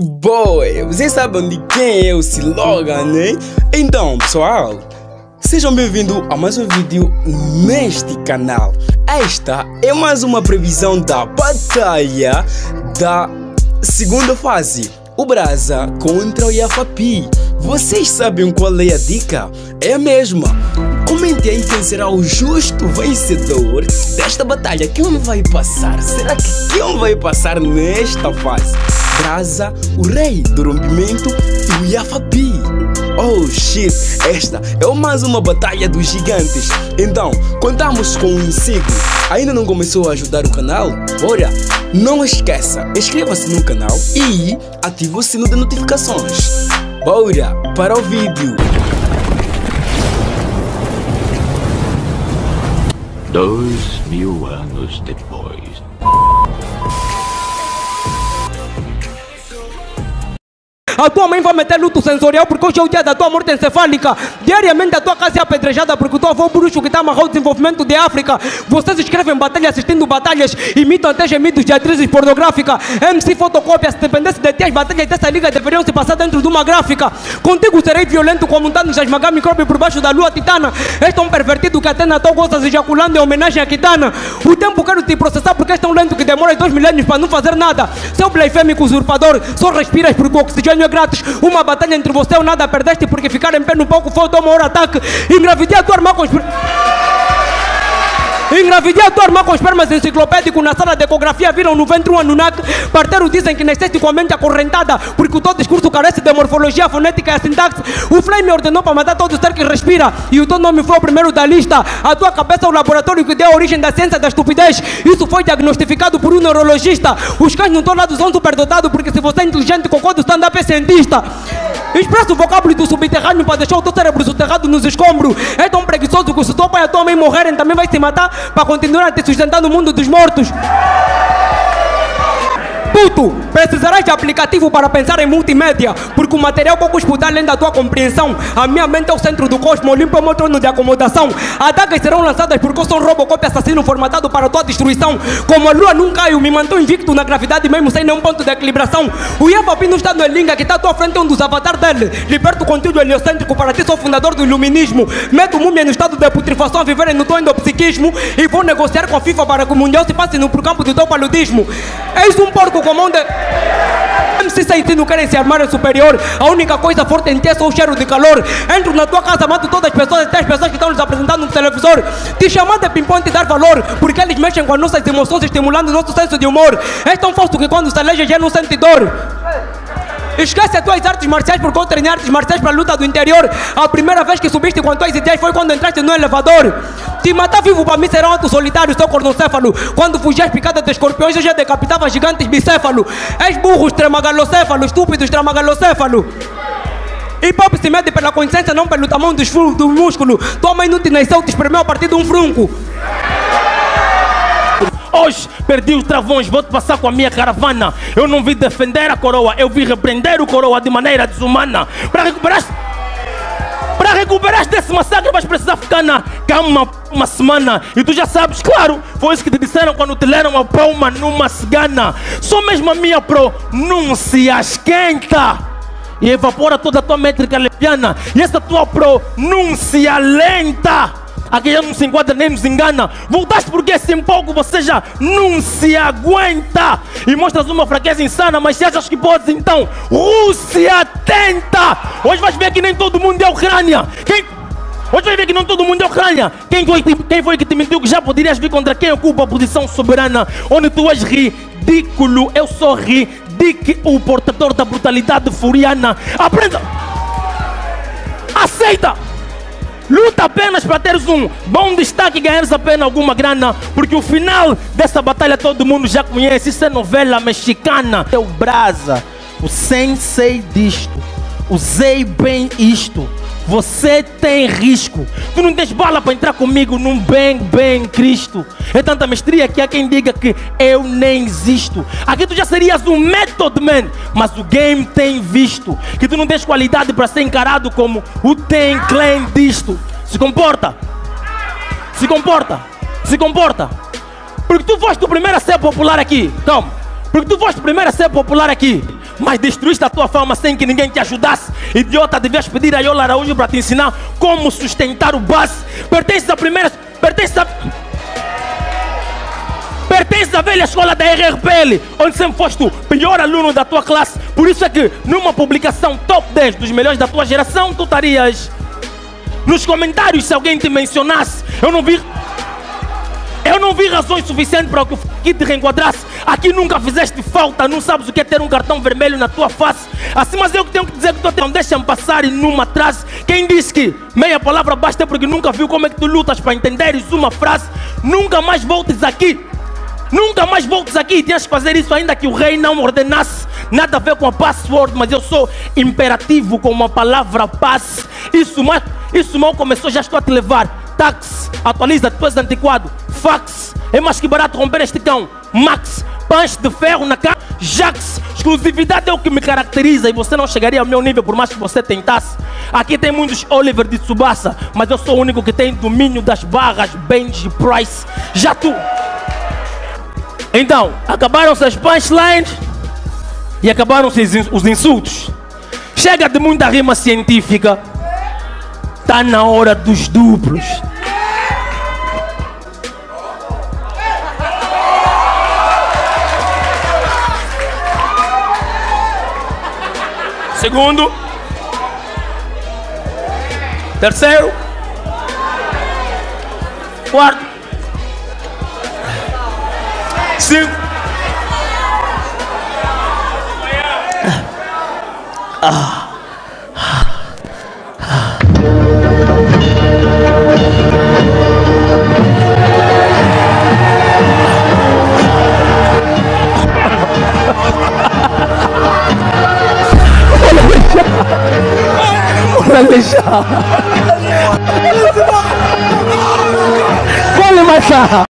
vocês sabem de quem é o slogan, né? Então, pessoal, sejam bem-vindos a mais um vídeo neste canal. Esta é mais uma previsão da batalha da segunda fase. O Brasa contra o Yafapi. Vocês sabem qual é a dica? É a mesma. Comente aí quem será o justo vencedor desta batalha. Quem vai passar? Será que quem vai passar nesta fase? Brasa, o rei do rompimento e o Yafapi. Oh shit, esta é mais uma batalha dos gigantes. Então, contamos com um ciclo. Ainda não começou a ajudar o canal? Bora! Não esqueça, inscreva-se no canal e ative o sino de notificações. Bora para o vídeo! Dois mil anos depois. A tua mãe vai meter luto sensorial porque hoje é o dia da tua morte encefálica. Diariamente a tua casa é apedrejada porque o teu avô bruxo que está amarrado o desenvolvimento de África. Vocês escrevem batalhas assistindo batalhas, imitam até gemidos de atrizes pornográficas. MC fotocópia, se dependesse de ti, as batalhas dessa liga deveriam se passar dentro de uma gráfica. Contigo serei violento como um Thanos a esmagar micróbio por baixo da lua titana. És tão pervertido que até Natal gostas ejaculando em homenagem a Kitana. O tempo quero te processar porque és tão lento que demora dois milênios para não fazer nada. Seu blasfêmico usurpador, só respiras porque o oxigênio é grátis. Uma batalha entre você ou nada perdeste porque ficar em pé no palco foi teu maior ataque. Engravidei a tua irmã os... Engravidei a tua irmã com espermas enciclopédicos na sala de ecografia, viram no ventre um Anunnaki. Parteiros dizem que nasceste com a mente acorrentada, porque o teu discurso carece de morfologia fonética e a sintaxe. O Flame ordenou para matar todo ser que respira, e o teu nome foi o primeiro da lista. A tua cabeça é o laboratório que deu a origem da ciência da estupidez. Isso foi diagnosticado por um neurologista. Os cães no teu lado são superdotados, porque se você é inteligente, cocô do stand-up é cientista. Expressa o vocábulo do subterrâneo para deixar o teu cérebro soterrado nos escombros. É tão preguiçoso que se o teu pai e a tua mãe morrerem, também vai se matar para continuar a te sustentar no mundo dos mortos. Precisarás de aplicativo para pensar em multimédia, porque o material pouco disputar além da tua compreensão. A minha mente é o centro do cosmos, limpo o meu trono de acomodação. Adagas serão lançadas porque eu sou um robocop assassino formatado para tua destruição. Como a lua nunca caiu, me mantou invicto na gravidade mesmo sem nenhum ponto de equilibração. O Yavapi não está no Elinga, que está à tua frente é um dos avatares dele. Liberta o conteúdo heliocêntrico para ti, sou fundador do iluminismo. Meto múmia no estado de putrefação a viverem no teu endopsiquismo e vou negociar com a FIFA para que o Mundial se passe no campo do teu paludismo. Eis um porco com mão de... MC sem ti não querem se armar superior. A única coisa forte em ti é só o cheiro de calor. Entro na tua casa, mato todas as pessoas, até as pessoas que estão nos apresentando no televisor. Te chamar de pimpão te dar valor, porque eles mexem com as nossas emoções, estimulando o nosso senso de humor. És tão falso que quando se aleja já não sente dor. Esquece as tuas artes marciais porque eu treinei artes marciais para a luta do interior. A primeira vez que subiste com as tuas ideias foi quando entraste no elevador. Te matar vivo para mim será um ato solitário, seu cornocéfalo. Quando fugias picada de escorpiões, eu já decapitava gigantes bicéfalo. És burro, extremagalocéfalo, estúpido, extremagalocéfalo. Hip hop se mede pela consciência, não pelo tamanho dos, do músculo. Tua mãe não te nasceu, te espremeu a partir de um frunco. Hoje perdi os travões, vou te passar com a minha caravana. Eu não vim defender a coroa, eu vim repreender o coroa de maneira desumana. Para recuperar. Para recuperar desse massacre vais precisar ficar na cama uma semana. E tu já sabes, claro, foi isso que te disseram quando te leram a palma numa cigana. Só mesmo a minha pronúncia esquenta e evapora toda a tua métrica leviana. E essa tua pronúncia lenta. Aqui já não se enquadra nem nos engana. Voltaste porque assim pouco você já não se aguenta. E mostras uma fraqueza insana, mas se achas que podes, então, Rússia tenta. Hoje vais ver que nem todo mundo é Ucrânia. Quem. Hoje vai ver que não todo mundo é Ucrânia. Quem foi, que- quem foi que te mentiu que já poderias vir contra quem ocupa a posição soberana? Onde tu és ridículo, eu sou ridículo, o portador da brutalidade furiana. Aprenda! Aceita! Luta apenas para teres um bom destaque e ganhares apenas alguma grana, porque o final dessa batalha todo mundo já conhece. Isso é novela mexicana. É o Brasa, o sensei disto. Usei bem isto. Você tem risco. Tu não tens bala para entrar comigo num bem, bem Cristo. É tanta mestria que há quem diga que eu nem existo. Aqui tu já serias um method man, mas o game tem visto que tu não tens qualidade para ser encarado como o tem clan disto. Se comporta. Se comporta. Se comporta. Porque tu foste o primeiro a ser popular aqui. Calma. Porque tu foste o primeiro a ser popular aqui. Mas destruíste a tua fama sem que ninguém te ajudasse. Idiota, devias pedir a Yola Araújo para te ensinar como sustentar o base. Pertences à primeira. Pertences a. Pertences à velha escola da RRPL, onde sempre foste o pior aluno da tua classe. Por isso é que numa publicação top 10 dos melhores da tua geração, tu estarias nos comentários se alguém te mencionasse. Eu não vi. Eu não vi razões suficientes para que o te reenquadrasse. Aqui nunca fizeste falta, não sabes o que é ter um cartão vermelho na tua face. Assim, mas eu que tenho que dizer que tu não deixa-me passar e numa atrás. Quem disse que meia palavra basta porque nunca viu como é que tu lutas para entenderes uma frase. Nunca mais voltes aqui. Nunca mais voltes aqui e tens que fazer isso ainda que o rei não ordenasse. Nada a ver com a password, mas eu sou imperativo com uma palavra passe. Isso mal, isso mal começou, já estou a te levar. Tax, atualiza, depois antiquado. Fax, é mais que barato romper este cão. Max, punch de ferro na cara. Jax, exclusividade é o que me caracteriza e você não chegaria ao meu nível por mais que você tentasse. Aqui tem muitos Oliver de Tsubasa, mas eu sou o único que tem domínio das barras Benji Price. Já tu. Então, acabaram-se as punchlines e acabaram-se os insultos. Chega de muita rima científica. Está na hora dos duplos. Segundo. Terceiro. Quarto. Cinco. Ah. Deixar. Pode baixar.